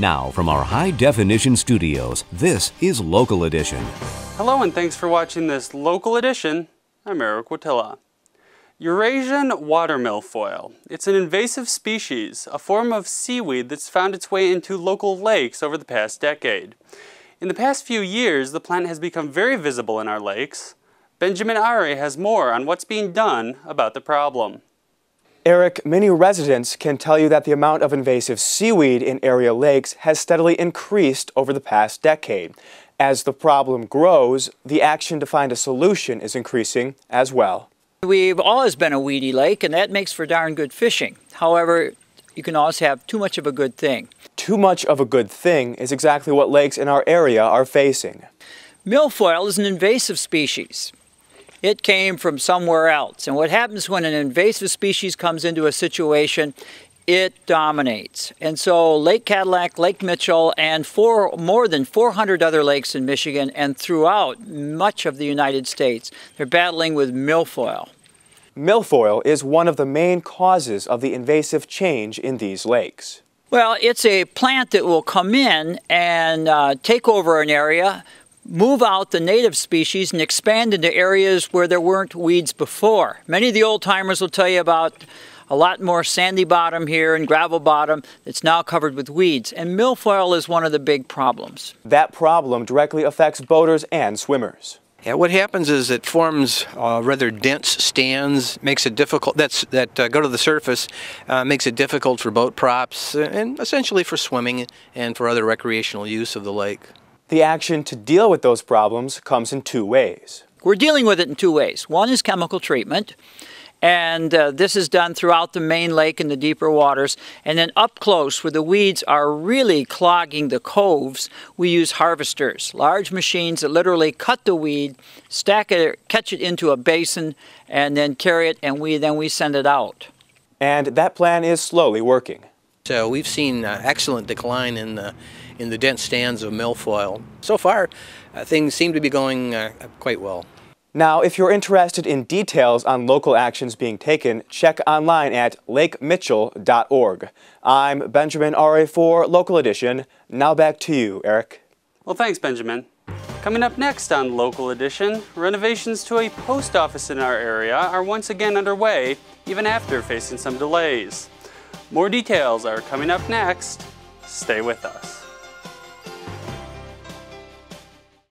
Now, from our high definition studios, this is Local Edition. Hello, and thanks for watching this Local Edition. I'm Eric Watilla. Eurasian water. It's an invasive species, a form of seaweed that's found its way into local lakes over the past decade. In the past few years, the plant has become very visible in our lakes. Benjamin Are has more on what's being done about the problem. Eric, many residents can tell you that the amount of invasive seaweed in area lakes has steadily increased over the past decade. As the problem grows, the action to find a solution is increasing as well. We've always been a weedy lake, and that makes for darn good fishing. However, you can also have too much of a good thing. Too much of a good thing is exactly what lakes in our area are facing. Milfoil is an invasive species. It came from somewhere else. And what happens when an invasive species comes into a situation, it dominates. And so Lake Cadillac, Lake Mitchell, and four, more than 400 other lakes in Michigan and throughout much of the United States, they're battling with milfoil. Milfoil is one of the main causes of the invasive change in these lakes. Well, it's a plant that will come in and uh, take over an area, move out the native species, and expand into areas where there weren't weeds before. Many of the old timers will tell you about a lot more sandy bottom here and gravel bottom that's now covered with weeds. And milfoil is one of the big problems. That problem directly affects boaters and swimmers. Yeah, what happens is it forms uh, rather dense stands, makes it difficult, that's, that uh, go to the surface, uh, makes it difficult for boat props and essentially for swimming and for other recreational use of the lake. The action to deal with those problems comes in two ways. We're dealing with it in two ways. One is chemical treatment, and uh, this is done throughout the main lake and the deeper waters. And then up close, where the weeds are really clogging the coves, we use harvesters, large machines that literally cut the weed, stack it, catch it into a basin, and then carry it, and we then we send it out. And that plan is slowly working. So we've seen uh, excellent decline in the, in the dense stands of milfoil. So far, uh, things seem to be going uh, quite well. Now, if you're interested in details on local actions being taken, check online at lakemitchell.org. I'm Benjamin Are for Local Edition. Now back to you, Eric. Well, thanks, Benjamin. Coming up next on Local Edition, renovations to a post office in our area are once again underway, even after facing some delays. More details are coming up next. Stay with us.